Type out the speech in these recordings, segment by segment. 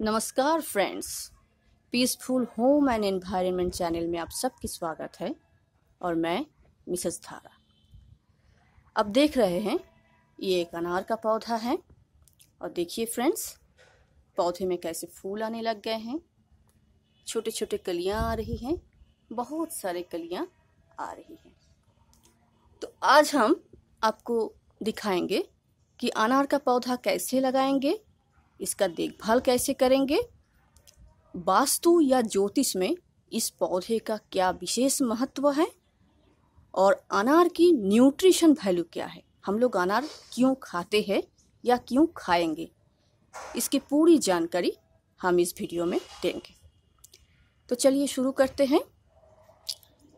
नमस्कार friends peaceful home and environment channel में आप सबकी स्वागत है और मैं मिसेस धारा अब देख रहे हैं, ये एक अनार का पौधा है। और देखिए फ्रेंड्स पौधे में कैसे फूल आने लग गए हैं। छोटे छोटे कलियाँ आ रही हैं, बहुत सारे कलियाँ आ रही हैं। तो आज हम आपको दिखाएँगे कि अनार का पौधा कैसे लगाएँगे इसका देखभाल कैसे करेंगे? वास्तु या ज्योतिष में इस पौधे का क्या विशेष महत्व है? और अनार की न्यूट्रिशन वैल्यू क्या है? हम लोग अनार क्यों खाते हैं या क्यों खाएँगे? इसकी पूरी जानकारी हम इस वीडियो में देंगे। तो चलिए शुरू करते हैं।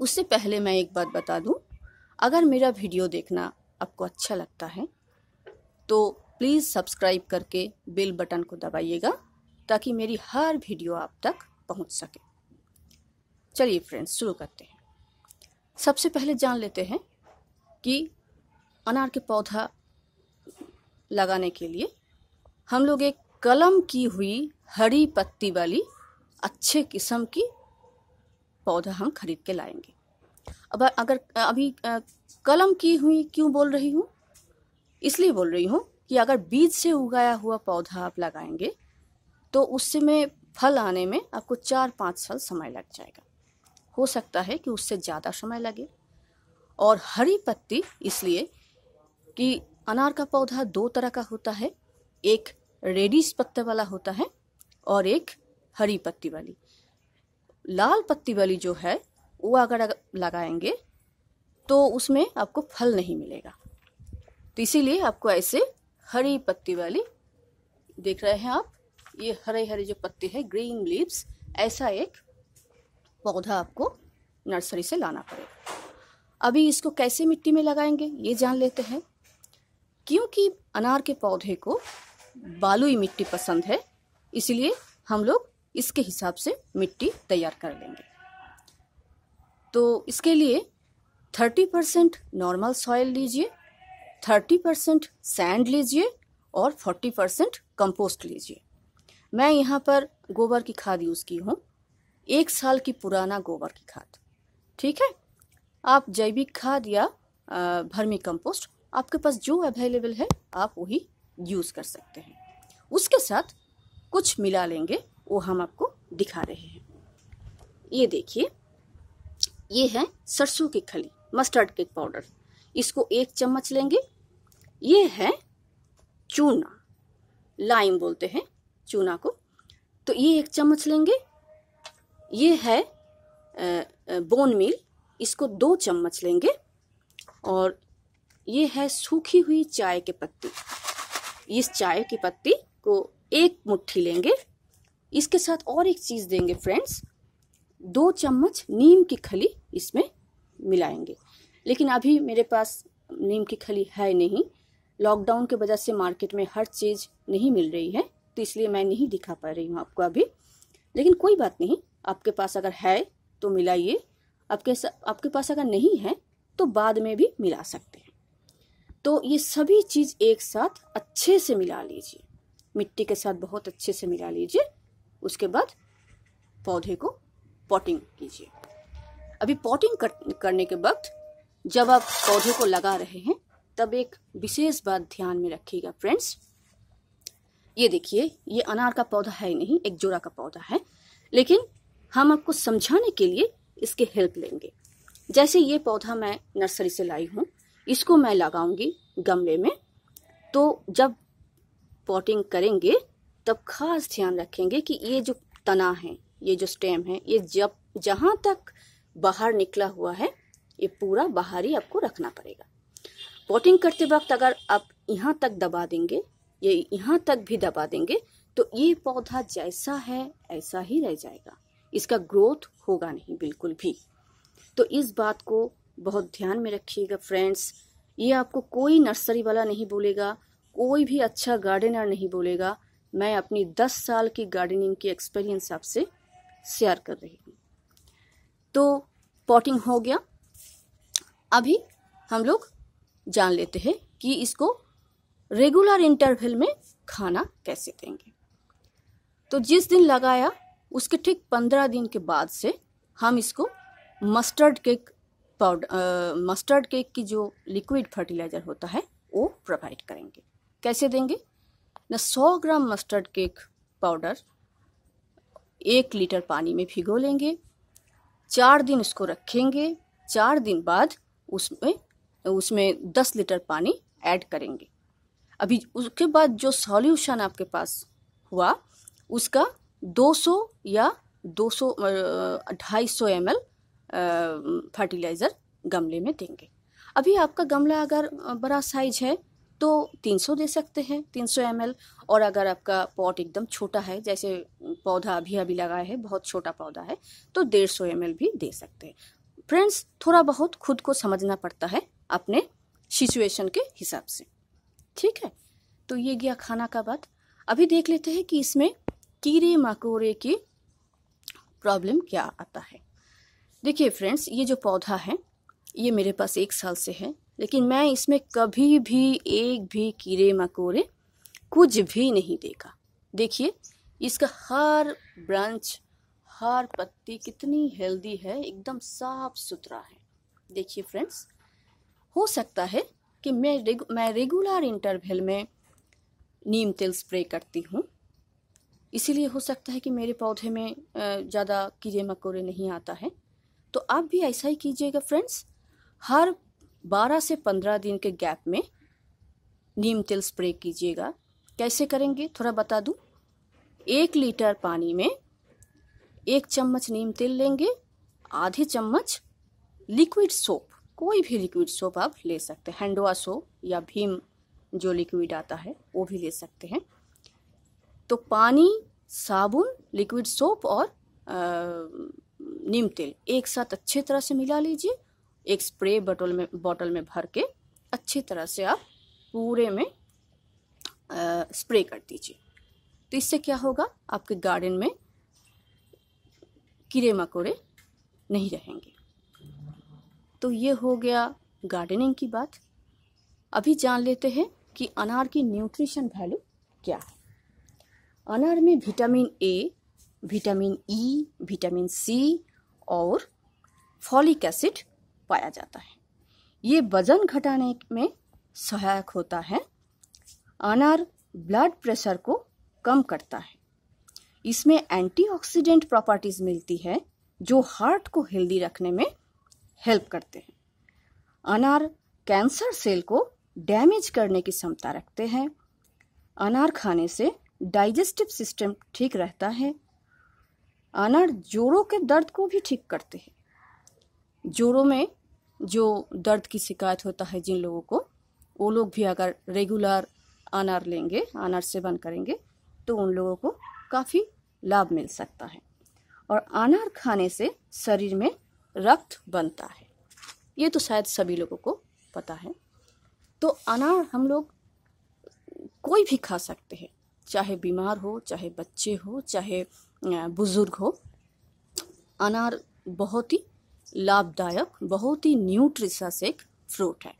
उससे पहले मैं एक बात बता दूँ। अगर मेरा वीडियो देखना आपको अच्छा लगता है तो प्लीज़ सब्सक्राइब करके बेल बटन को दबाइएगा ताकि मेरी हर वीडियो आप तक पहुँच सके। चलिए फ्रेंड्स, शुरू करते हैं। सबसे पहले जान लेते हैं कि अनार के पौधा लगाने के लिए हम लोग एक कलम की हुई हरी पत्ती वाली अच्छे किस्म की पौधा हम खरीद के लाएँगे। अब अगर अभी कलम की हुई क्यों बोल रही हूँ? इसलिए बोल रही हूँ कि अगर बीज से उगाया हुआ पौधा आप लगाएँगे तो उससे में फल आने में आपको चार पाँच साल समय लग जाएगा। हो सकता है कि उससे ज़्यादा समय लगे। और हरी पत्ती इसलिए कि अनार का पौधा दो तरह का होता है, एक रेडिस पत्ते वाला होता है और एक हरी पत्ती वाली। लाल पत्ती वाली जो है, वो अगर लगाएँगे तो उसमें आपको फल नहीं मिलेगा। तो इसीलिए आपको ऐसे हरी पत्ती वाली, देख रहे हैं आप, ये हरे हरे जो पत्ते हैं ग्रीन लीव्स ऐसा एक पौधा आपको नर्सरी से लाना पड़ेगा। अभी इसको कैसे मिट्टी में लगाएँगे, ये जान लेते हैं। क्योंकि अनार के पौधे को बालुई मिट्टी पसंद है, इसलिए हम लोग इसके हिसाब से मिट्टी तैयार कर लेंगे। तो इसके लिए थर्टी परसेंट नॉर्मल सॉइल लीजिए थर्टी परसेंट सैंड लीजिए और फोर्टी परसेंट कंपोस्ट लीजिए। मैं यहाँ पर गोबर की खाद यूज़ की हूँ। एक साल की पुराना गोबर की खाद। ठीक है? आप जैविक खाद या भर्मी कंपोस्ट आपके पास जो अवेलेबल है, आप वही यूज़ कर सकते हैं। उसके साथ कुछ मिला लेंगे, वो हम आपको दिखा रहे हैं। ये देखिए, ये है सरसों की खली मस्टर्ड केक पाउडर इसको एक चम्मच लेंगे ये है चूना। लाइम बोलते हैं चूना को। तो ये एक चम्मच लेंगे। ये है बोन मिल इसको दो चम्मच लेंगे। और ये है सूखी हुई चाय के पत्ती। इस चाय की पत्ती को एक मुट्ठी लेंगे। इसके साथ और एक चीज़ देंगे फ्रेंड्स दो चम्मच नीम की खली इसमें मिलाएँगे। लेकिन अभी मेरे पास नीम की खली है नहीं। लॉकडाउन की वजह से मार्केट में हर चीज़ नहीं मिल रही है तो इसलिए मैं नहीं दिखा पा रही हूँ आपको अभी। लेकिन कोई बात नहीं आपके पास अगर है तो मिलाइए। आपके आपके पास अगर नहीं है तो बाद में भी मिला सकते हैं। तो ये सभी चीज़ एक साथ अच्छे से मिला लीजिए। मिट्टी के साथ बहुत अच्छे से मिला लीजिए। उसके बाद पौधे को पॉटिंग कीजिए। अभी पॉटिंग कर, करने के वक्त जब आप पौधे को लगा रहे हैं तब एक विशेष बात ध्यान में रखिएगा फ्रेंड्स ये देखिए, ये अनार का पौधा है नहीं, एक जोड़ा का पौधा है। लेकिन हम आपको समझाने के लिए इसके हेल्प लेंगे। जैसे ये पौधा मैं नर्सरी से लाई हूँ, इसको मैं लगाऊँगी गमले में। तो जब पॉटिंग करेंगे, तब खास ध्यान रखेंगे कि ये जो तना है, ये जो स्टेम है, ये जब जहाँ तक बाहर निकला हुआ है, ये पूरा बाहर ही आपको रखना पड़ेगा। पोटिंग करते वक्त अगर आप यहाँ तक दबा देंगे, ये यहाँ तक भी दबा देंगे तो ये पौधा जैसा है, ऐसा ही रह जाएगा। इसका ग्रोथ होगा नहीं बिल्कुल भी। तो इस बात को बहुत ध्यान में रखिएगा फ्रेंड्स ये आपको कोई नर्सरी वाला नहीं बोलेगा, कोई भी अच्छा गार्डनर नहीं बोलेगा। मैं अपनी दस साल की गार्डनिंग की एक्सपीरियंस आपसे शेयर कर रही हूँ। तो पॉटिंग हो गया। अभी हम लोग जान लेते हैं कि इसको रेगुलर इंटरवल में खाना कैसे देंगे। तो जिस दिन लगाया, उसके ठीक पंद्रह दिन के बाद से हम इसको mustard cake powder mustard cake की जो लिक्विड फर्टिलाइज़र होता है, वो प्रोवाइड करेंगे। कैसे देंगे? न सौ ग्राम मस्टर्ड केक पाउडर एक लीटर पानी में भिगो लेंगे, चार दिन उसको रखेंगे, चार दिन बाद उसमें उसमें दस लीटर पानी ऐड करेंगे। अभी उसके बाद जो सॉल्यूशन आपके पास हुआ, उसका 200 या 200 ढाई सौ एम फर्टिलाइज़र गमले में देंगे। अभी आपका गमला अगर बड़ा साइज़ है तो 300 दे सकते हैं 300 सौ और अगर आपका पॉट एकदम छोटा है, जैसे पौधा अभी अभी लगाया है, बहुत छोटा पौधा है तो डेढ़ सौ एम भी दे सकते हैं। फ्रेंड्स, थोड़ा बहुत खुद को समझना पड़ता है अपने सिचुएशन के हिसाब से। ठीक है? तो ये गया खाना का बात। अभी देख लेते हैं कि इसमें कीड़े मकोड़े की प्रॉब्लम क्या आता है। देखिए फ्रेंड्स ये जो पौधा है, ये मेरे पास एक साल से है, लेकिन मैं इसमें कभी भी एक भी कीड़े मकोड़े कुछ भी नहीं देखा। देखिए, इसका हर ब्रांच हर पत्ती कितनी हेल्दी है, एकदम साफ़ सुथरा है। देखिए फ्रेंड्स हो सकता है कि मैं रेगु, मैं रेगुलर इंटरवल में नीम तेल स्प्रे करती हूँ। इसीलिए हो सकता है कि मेरे पौधे में ज़्यादा कीड़े मकोड़े नहीं आता है। तो आप भी ऐसा ही कीजिएगा फ्रेंड्स हर 12 से 15 दिन के गैप में नीम तेल स्प्रे कीजिएगा। कैसे करेंगे? थोड़ा बता दूँ। एक लीटर पानी में एक चम्मच नीम तेल लेंगे आधे चम्मच लिक्विड सोप कोई भी लिक्विड सोप आप ले सकते हैं। हैंडवा सोप या भीम जो लिक्विड आता है वो भी ले सकते हैं। तो पानी साबुन लिक्विड सोप और नीम तेल एक साथ अच्छे तरह से मिला लीजिए। एक स्प्रे बॉटल में बॉटल में भर के अच्छी तरह से आप पूरे में आ, स्प्रे कर दीजिए। तो इससे क्या होगा? आपके गार्डन में कीड़े मकोड़े नहीं रहेंगे। तो ये हो गया गार्डनिंग की बात। अभी जान लेते हैं कि अनार की न्यूट्रिशन वैल्यू क्या है। अनार में vitamin A vitamin E vitamin C और फॉलिक एसिड पाया जाता है। ये वज़न घटाने में सहायक होता है। अनार ब्लड प्रेशर को कम करता है। इसमें एंटीऑक्सीडेंट प्रॉपर्टीज़ मिलती है जो हार्ट को हेल्दी रखने में हेल्प करते हैं। अनार कैंसर सेल को डैमेज करने की क्षमता रखते हैं। अनार खाने से डाइजेस्टिव सिस्टम ठीक रहता है। अनार जोड़ों के दर्द को भी ठीक करते हैं। जोड़ों में जो दर्द की शिकायत होता है जिन लोगों को, वो लोग भी अगर रेगुलर अनार लेंगे, अनार सेवन करेंगे तो उन लोगों को काफ़ी लाभ मिल सकता है। और अनार खाने से शरीर में रक्त बनता है। ये तो शायद सभी लोगों को पता है। तो अनार हम लोग कोई भी खा सकते हैं, चाहे बीमार हो, चाहे बच्चे हो, चाहे बुज़ुर्ग हो। अनार बहुत ही लाभदायक, बहुत ही न्यूट्रिशस एक फ्रूट है।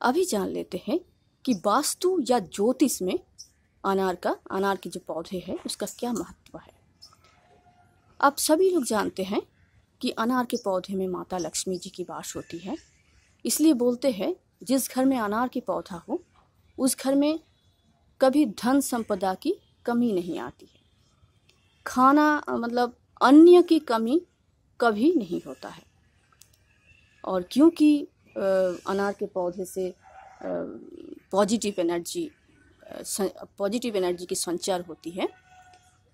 अभी जान लेते हैं कि वास्तु या ज्योतिष में अनार का, अनार के जो पौधे हैं, उसका क्या महत्व है। आप सभी लोग जानते हैं कि अनार के पौधे में माता लक्ष्मी जी की वास होती है। इसलिए बोलते हैं, जिस घर में अनार की पौधा हो, उस घर में कभी धन संपदा की कमी नहीं आती है। खाना मतलब अन्य की कमी कभी नहीं होता है। और क्योंकि अनार के पौधे से पॉजिटिव एनर्जी पॉजिटिव एनर्जी की संचार होती है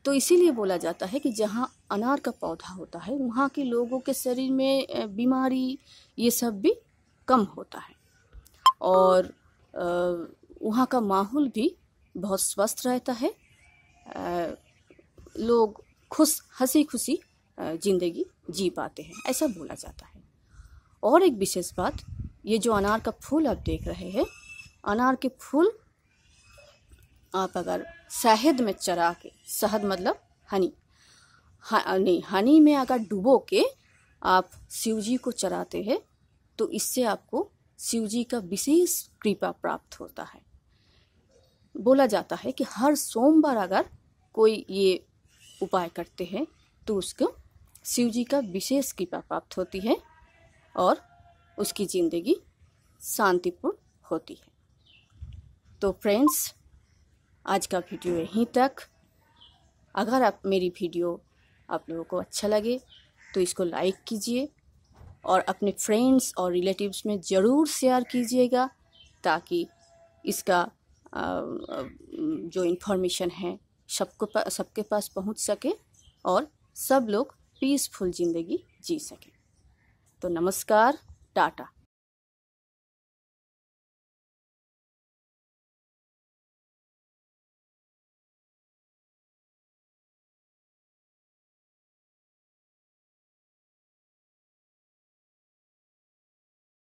तो इसीलिए बोला जाता है कि जहाँ अनार का पौधा होता है, वहाँ के लोगों के शरीर में बीमारी, ये सब भी कम होता है। और वहाँ का माहौल भी बहुत स्वस्थ रहता है। लोग खुश हँसी खुशी ज़िंदगी जी पाते हैं, ऐसा बोला जाता है। और एक विशेष बात, ये जो अनार का फूल आप देख रहे हैं, अनार के फूल आप अगर शहद में चरा के, शहद मतलब हनी नहीं, हनी में अगर डुबो के आप शिव जी को चराते हैं तो इससे आपको शिव जी का विशेष कृपा प्राप्त होता है। बोला जाता है कि हर सोमवार अगर कोई ये उपाय करते हैं तो उसको शिव जी का विशेष कृपा प्राप्त होती है और उसकी ज़िंदगी शांतिपूर्ण होती है। तो फ्रेंड्स आज का वीडियो यहीं तक। अगर आप मेरी वीडियो आप लोगों को अच्छा लगे तो इसको लाइक कीजिए और अपने फ्रेंड्स और रिलेटिव्स में ज़रूर शेयर कीजिएगा ताकि इसका जो इन्फॉर्मेशन है सबको पा, सबके पास पहुँच सके और सब लोग पीसफुल ज़िंदगी जी सकें। तो नमस्कार टाटा।